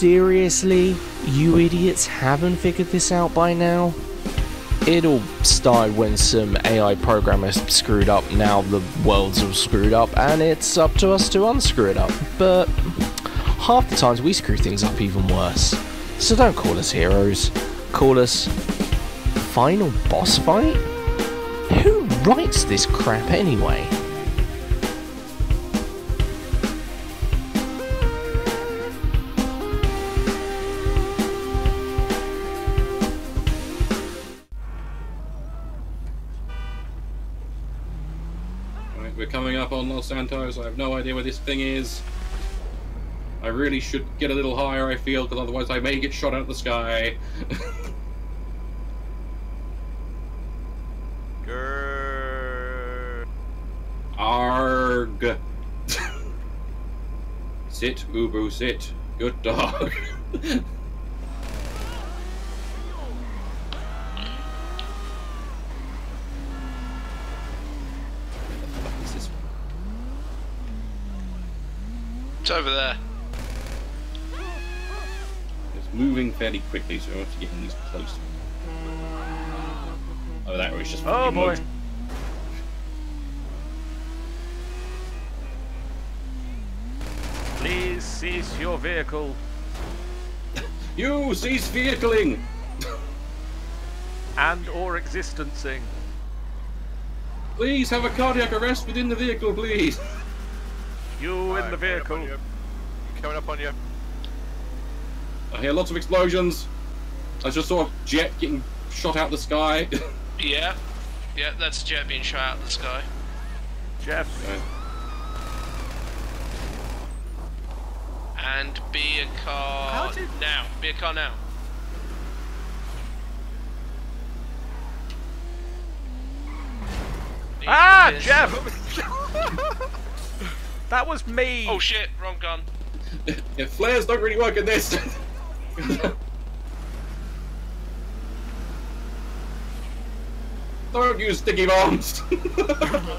Seriously? You idiots haven't figured this out by now? It all started when some AI programmers screwed up, now the world's all screwed up, and it's up to us to unscrew it up. But half the times we screw things up even worse. So don't call us heroes. Call us final boss fight? Who writes this crap anyway? Coming up on Los Santos. I have no idea where this thing is. I really should get a little higher, I feel, because otherwise I may get shot out of the sky. Grrr. Arg. sit, Ubu, sit. Good dog. It's over there. It's moving fairly quickly, so I want to get in these close. Oh, that was just. Oh boy. moved. Please cease your vehicle. You cease vehicling! and or existencing. Please have a cardiac arrest within the vehicle, please. You in Alright, the coming up vehicle. Coming up on you. I hear lots of explosions. I just saw a jet getting shot out the sky. Yeah. Yeah, that's a jet being shot out of the sky. Jeff, And be a car did- now. Be a car now. Ah. Jeff! that was me. Oh shit, wrong gun. yeah, flares don't really work in this. don't use sticky bombs.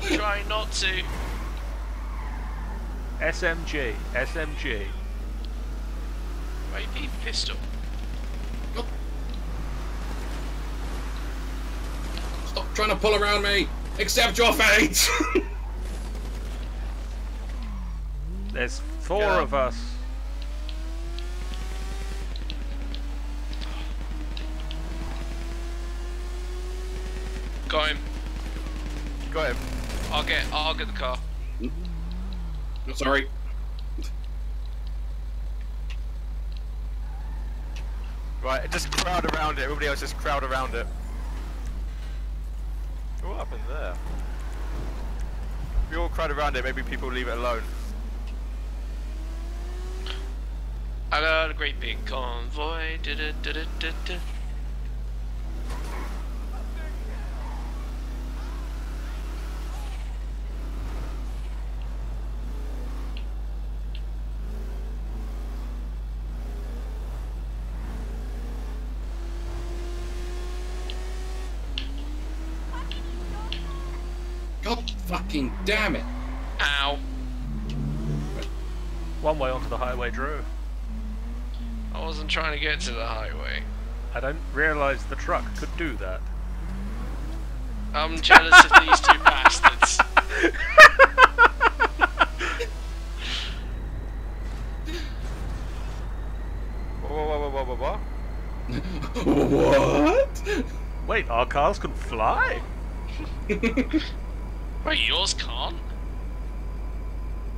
Try not to. SMG, SMG. Rapey pistol. Stop trying to pull around me. Accept your fate. There's four Yeah. of us. Got him. Got him. I'll get. I'll get the car. Sorry. Right, just crowd around it. Everybody else just crowd around it. What happened there? We all crowd around it, maybe people leave it alone. I got a great big convoy. Da-da-da-da-da-da. God fucking damn it. Ow. One way onto the highway, Drew. I wasn't trying to get to the highway. I don't realise the truck could do that. I'm jealous of these two bastards. What? Wait, our cars can fly? Wait, yours can't?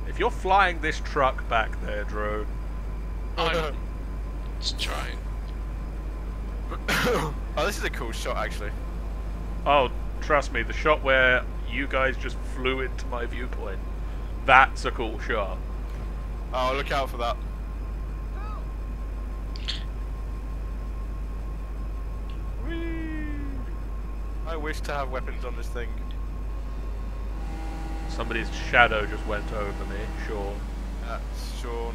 If you're flying this truck back there, Drew, I'm just trying. oh, this is a cool shot, actually. oh, trust me, the shot where you guys just flew into my viewpoint, that's a cool shot. Oh, look out for that. Whee! I wish to have weapons on this thing. Somebody's shadow just went over me, Sean. That's Sean.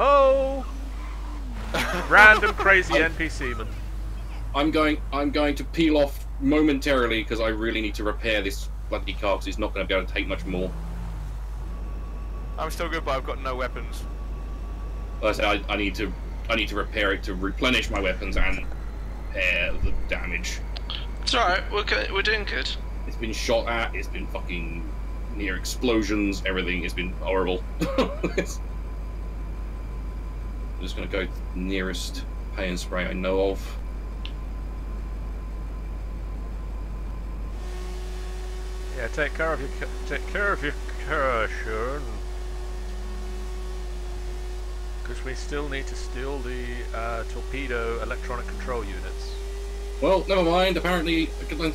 Oh! Random crazy NPC man. I'm going. I'm going to peel off momentarily because I really need to repair this bloody car because it's not going to be able to take much more. I'm still good, but I've got no weapons. Like I said, I, I need to I need to repair it to replenish my weapons and repair the damage. It's alright, we're, good. we're doing good. It's been shot at. It's been fucking near explosions. Everything. It's been horrible. I'm just gonna go nearest pay and spray I know of. Yeah, take care of your take care of your car, Sean. Because we still need to steal the uh, torpedo electronic control units. Well, never mind. Apparently,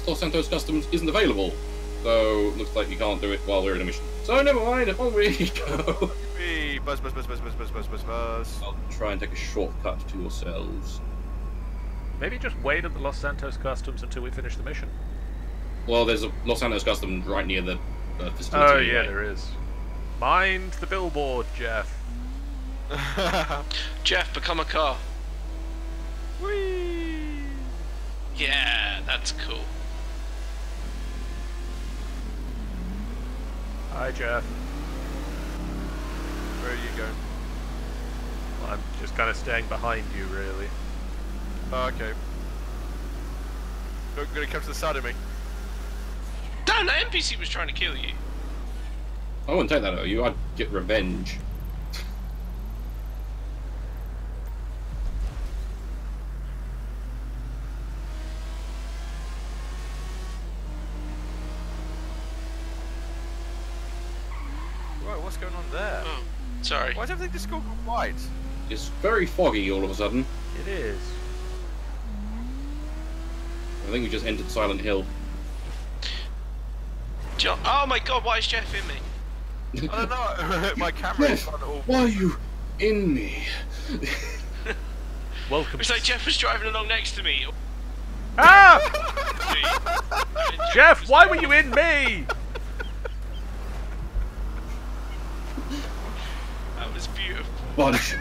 Los Santos Customs isn't available, so looks like you can't do it while we're in a mission. So never mind. On we go. Whee! Buzz, buzz, buzz, buzz, buzz, buzz, buzz, buzz, buzz. I'll try and take a shortcut to yourselves. Maybe just wait at the Los Santos Customs until we finish the mission. Well, there's a Los Santos Customs right near the uh, facility. Oh yeah, anyway. there is. Mind the billboard, Jeff. Jeff, become a car. Whee! Yeah, that's cool. Hi, Jeff. Where are you going? I'm just kind of staying behind you, really. Oh, okay. You're gonna come to the side of me. Damn, that NPC was trying to kill you. I wouldn't take that out of you. I'd get revenge. Right, what's going on there? Oh, sorry. Why is everything just gone white? It's very foggy all of a sudden. It is. I think we just entered Silent Hill. John- oh my god, why is Jeff in me? I don't know. I hurt my camera is Jeff, on all. why are you in me? Welcome. It's like Jeff was driving along next to me. Ah! Jeff, why were you in me? That was beautiful. Bunch of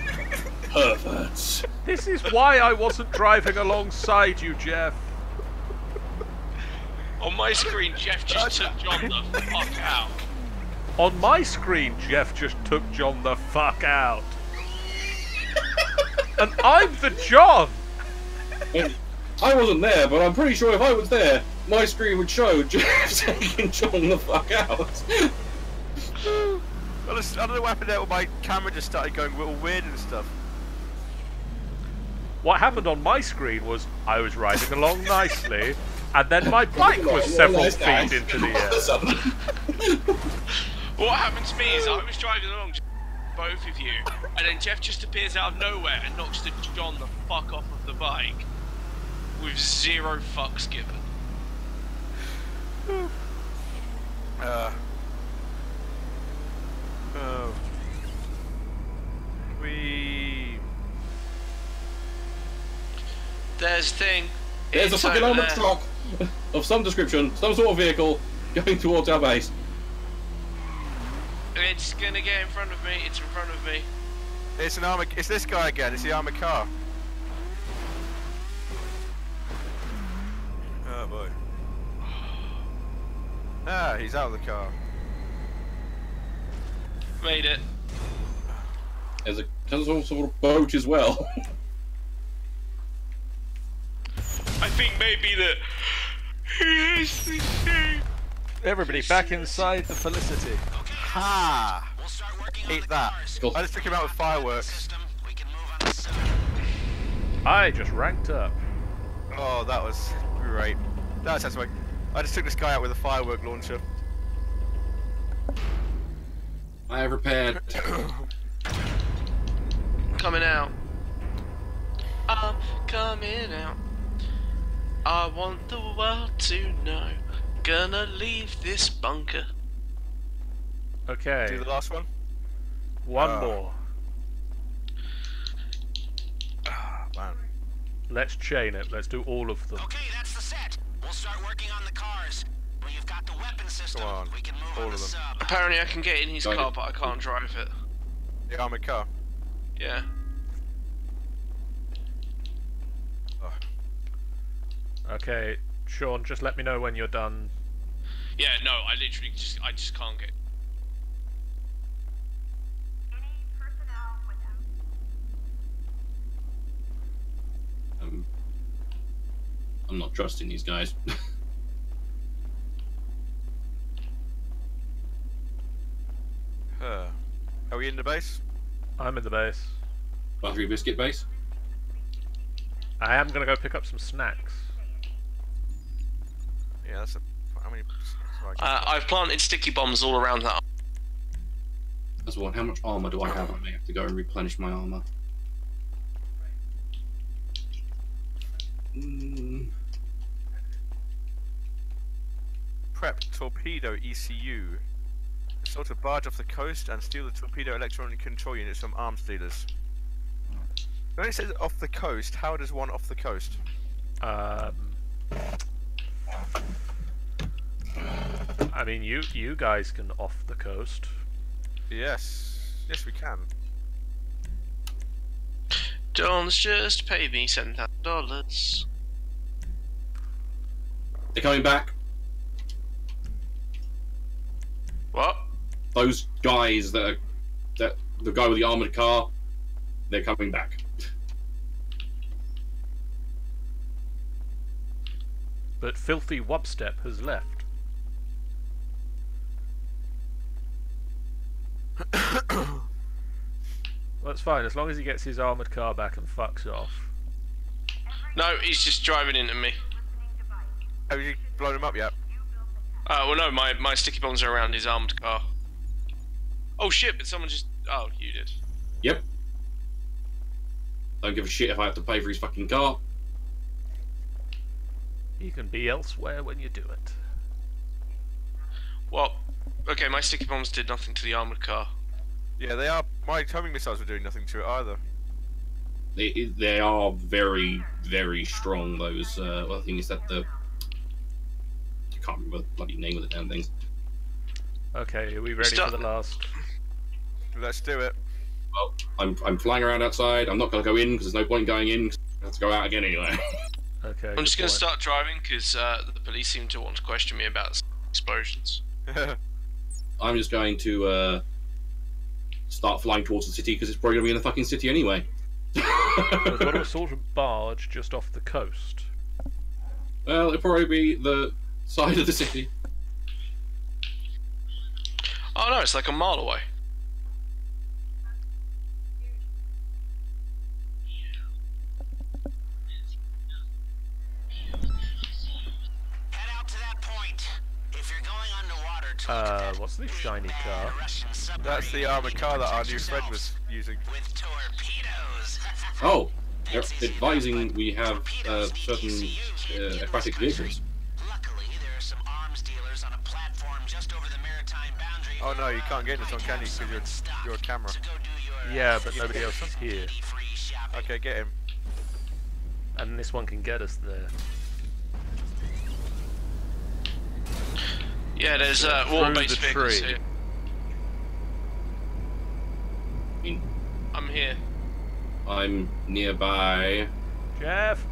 perverts. This is why I wasn't driving alongside you, Jeff. On my screen, Jeff just took John the fuck out. On my screen, Jeff just took John the fuck out. and I'm the John! I wasn't there, but I'm pretty sure if I was there, my screen would show Jeff taking John the fuck out. Well, I don't know what happened there. but My camera just started going real weird and stuff. What happened on my screen was I was riding along nicely, and then my bike was several feet into the All of a air. What happened to me is I was driving along, both of you, and then Jeff just appears out of nowhere and knocks the John the fuck off of the bike with zero fucks given. Uh. Oh. We. There's a thing. There's a It's fucking over armored there. truck of some description, some sort of vehicle, going towards our base. It's gonna get in front of me. It's in front of me. It's an armor. It's this guy again. It's the armored car. Oh boy. Ah, he's out of the car. Made it. There's a there's some sort of boat as well. I think maybe that. He is the thing. Everybody back inside the facility. Ha! We'll start working on Eat that. Cool. I just took him out with fireworks. System, we can move on to seven. I just ranked up. Oh, that was great. That was satisfying. I just took this guy out with a firework launcher. I have repaired. Coming out. I'm coming out. I want the world to know. Gonna leave this bunker. Okay, Do the last one. one Ah. more. Ah, man. Let's chain it. Let's do all of them. Okay, that's the set. We'll start working on the cars. When you've got the weapon system, on, we can move all of them. Apparently I can get in his car, but I can't drive it. The armored car? Yeah. Oh. Okay, Sean, just let me know when you're done. Yeah, no, I literally just, I just can't get... Um, I'm not trusting these guys. we in the base? I'm in the base. Battery biscuit base. I am gonna go pick up some snacks. Yeah, that's a. How many? so I can- Uh, I've planted sticky bombs all around that. That's one. How much armor do I have? I may have to go and replenish my armor. Mm, Prep torpedo ECU. Sort of barge off the coast and steal the torpedo electronic control units from arms dealers. When it says off the coast, how does one off the coast? Um, I mean, you you guys can off the coast. Yes, yes we can. Jones just paid me seven thousand dollars. they're coming back. What? Those guys that are that the guy with the armored car, they're coming back. But filthy Wubstep has left. well, it's fine as long as he gets his armored car back and fucks off. No, he's just driving into me. Have you blown him up yet? Uh, well, no, my, my sticky bombs are around his armored car. Oh shit, but someone just. Oh, you did. Yep. Don't give a shit if I have to pay for his fucking car. He can be elsewhere when you do it. Well, okay, my sticky bombs did nothing to the armored car. Yeah, they are. My homing missiles were doing nothing to it either. They, they are very, very strong. Those. Uh, well, the thing is that the. I can't remember the bloody name of the damn things. Okay, are we ready Stop. for the last? Let's do it. Well, I'm, I'm flying around outside. I'm not going to go in because there's no point going in. I have to go out again anyway. Okay. I'm just gonna start driving because uh, the police seem to want to question me about explosions. I'm just going to uh, start flying towards the city because it's probably going to be in the fucking city anyway. We've got a sort of barge just off the coast. well, it'll probably be the side of the city. Oh no, it's like a mile away. Uh, what's this shiny car? That's the armored car that our new friend was using. with torpedoes. Oh, they're advising we have uh, certain uh, aquatic vehicles. Luckily, there are some arms dealers on a platform just over the maritime boundary. Oh no, you can't get in this Might one, can you? have Because you're, you're a camera. to your, Yeah, but nobody else is here. Okay, get him. and this one can get us there. Yeah, there's uh, Through water-based the vehicles tree. here. I mean, I'm here. I'm nearby. Jeff,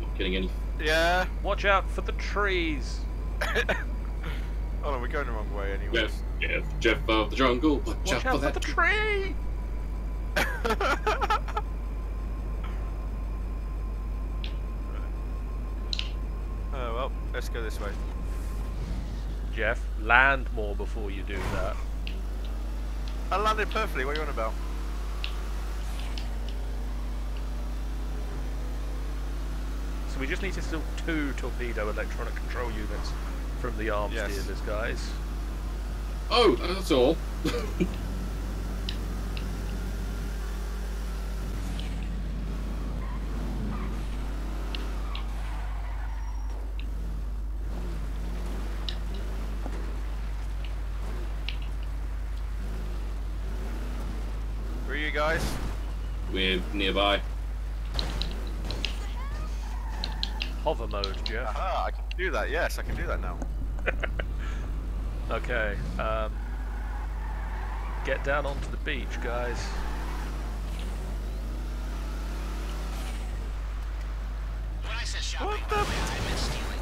Not getting any. Yeah. watch out for the trees. Oh no, we're going the wrong way anyways. Jeff, Jeff, Jeff of the jungle. Watch, Watch out, out for for that the tree. tree. oh well, let's go this way. Jeff, land more before you do that. I landed perfectly. What are you on about? So we just need to steal two torpedo electronic control units from the arms Yes. dealers, guys. Oh, that's all. Where are you guys? We're nearby. Hover mode, Jeff. Aha, I can do that. Yes, I can do that now. Okay. Um, get down onto the beach, guys. When I said shopping, by the way, I meant stealing.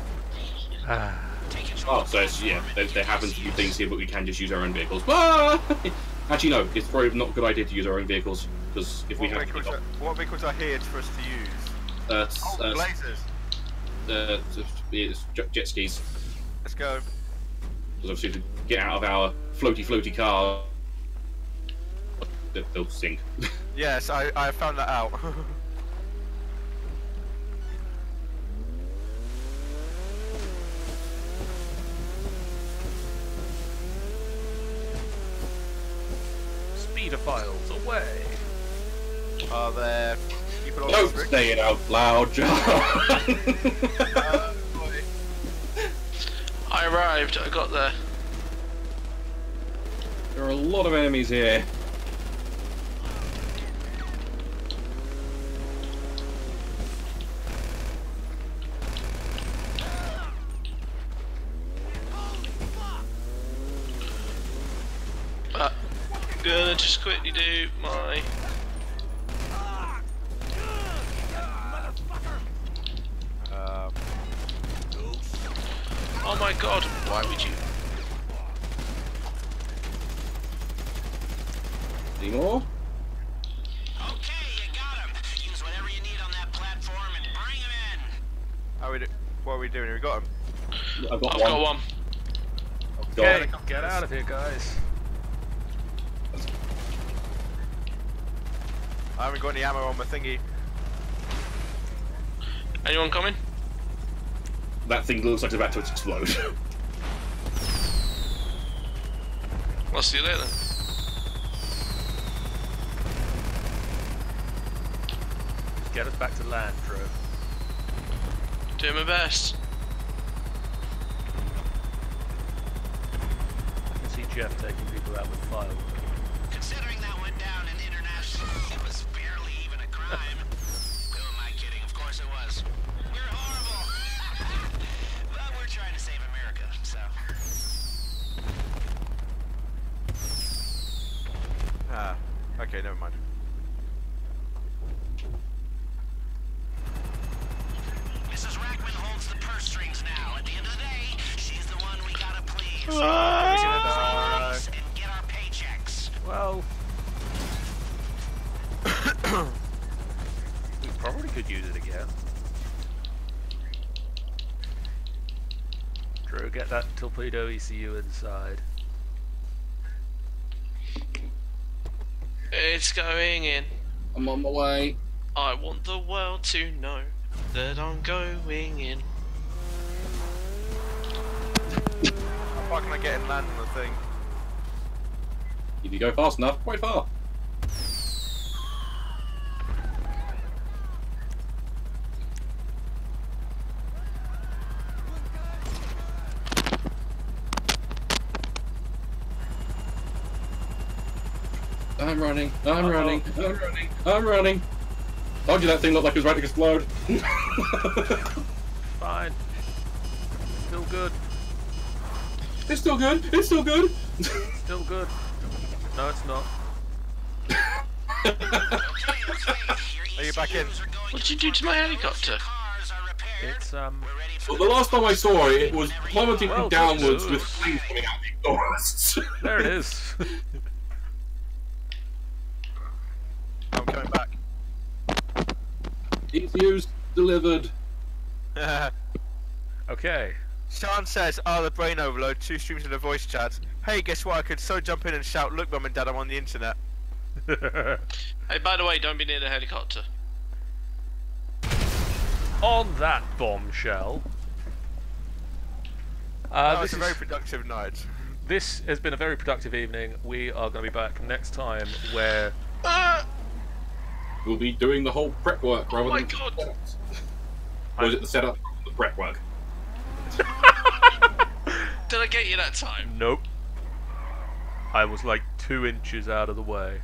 Ah, Take control Oh, so yeah, there, there happen to be things here, but we can just use our own vehicles. Ah! Actually, no, it's probably not a good idea to use our own vehicles because if we have to, vehicles, are, what vehicles are here for us to use? uh, Oh, uh, blazers. Uh, jet jet skis. Let's go. Because obviously to get out of our floaty floaty car, they- they'll sink. Yes, I, I found that out. Speedophiles away. Are there people on Don't the say it out loud, John. Uh. I arrived. I got there. there are a lot of enemies here. But I'm gonna just quickly do my. Um, Oh my god! Why would you? Any more? Okay, you got him. Use whatever you need on that platform and bring him in. how we do, what are we doing? We got him. I've got I've one. got one. Okay, get out of here, guys. I haven't got any ammo on my thingy. Anyone coming? That thing looks like it's about to explode. I'll see you later. Get us back to land, Drew. Doing my best. I can see Jeff taking people out with fire. Okay, never mind. Mrs. Rackman holds the purse strings now. At the end of the day, she's the one we gotta please. Ah! We're gonna die. and get our paychecks. Well, we probably could use it again. Drew, get that torpedo ECU inside. It's going in. I'm on my way. I want the world to know that I'm going in. How far can I get in land on the thing? If you go fast enough, quite far. I'm running, I'm Uh-oh. running, I'm running, I'm running. Told you that thing looked like it was ready to explode. Fine. Still good. it's still good, it's still good. Still good. No, it's not. Okay, okay. Your Are you back in? ECUs are going What'd you do to my helicopter? Cars are repaired. It's um. We're ready for well, the last time I saw it, it was plummeting Well, downwards with flames coming out the exhausts. There it is. I'm coming back. ECU's delivered. okay. Sean says, oh, the brain overload, two streams in a voice chat. Hey, guess what? I could so jump in and shout, look, mum and dad, I'm on the internet. Hey, by the way, don't be near the helicopter. On that bombshell. Uh, that this, was a is- very productive night. this has been a very productive evening. We are going to be back next time where We'll be doing the whole prep work rather Oh my than God. Or is it the setup the prep work? Did I get you that time? Nope. I was like two inches out of the way.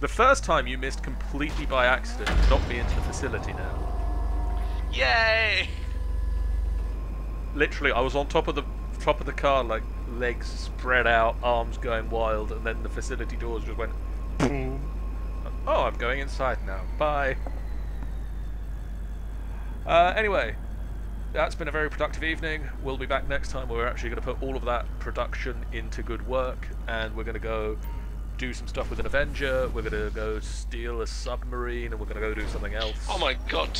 The first time you missed completely by accident knocked me into the facility now. Yay! Literally, I was on top of the top of the car, like legs spread out, arms going wild, and then the facility doors just went boom. Oh, I'm going inside now. Bye. Uh, anyway, that's been a very productive evening. We'll be back next time. where We're actually going to put all of that production into good work, and we're going to go do some stuff with an Avenger. We're going to go steal a submarine, and we're going to go do something else. Oh my god.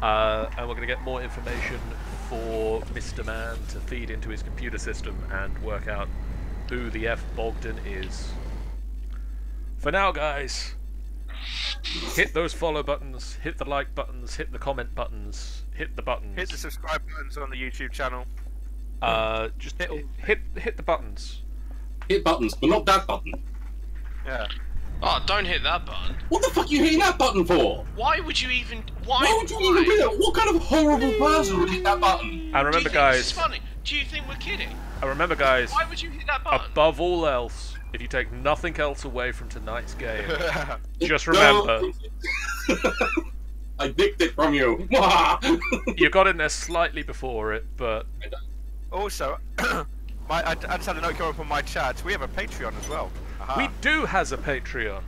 Uh, and we're going to get more information for Mr. Man to feed into his computer system and work out who the F Bogdan is. For now, guys, hit those follow buttons, hit the like buttons, hit the comment buttons, hit the buttons. Hit the subscribe buttons on the YouTube channel. Uh, just Hit- hit, hit hit the buttons. Hit buttons, but not that button. Yeah. Oh, don't hit that button. What the fuck are you hitting that button for? Why would you even? Why? Why would you even do that? What kind of horrible person would hit that button? And Do you remember, think This guys. is funny. Do you think we're kidding? And remember, guys. Why would you hit that button? Above all else, if you take nothing else away from tonight's game, just remember I nicked it from you. you got in there slightly before it, but also, my, I, I just had a note come up on my chat. We have a Patreon as well. Aha. we do has a Patreon.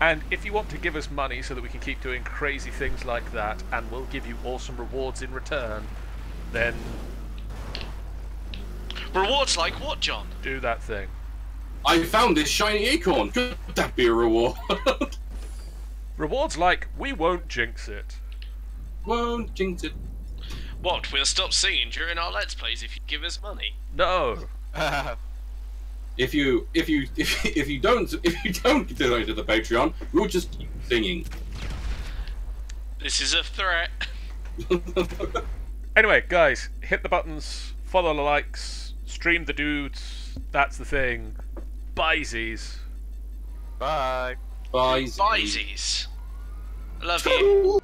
And if you want to give us money so that we can keep doing crazy things like that, and we'll give you awesome rewards in return, then Rewards like what, John? do that thing. I found this shiny acorn. Could that be a reward? Rewards like we won't jinx it. Won't jinx it. What? We'll stop singing during our Let's Plays if you give us money. No. If you if you if, if you don't if you don't donate to the Patreon, we'll just keep singing. This is a threat. Anyway, guys, hit the buttons, follow the likes, stream the dudes. That's the thing. Bye, Z's. Bye. Bye. Bye, Z's. I love you.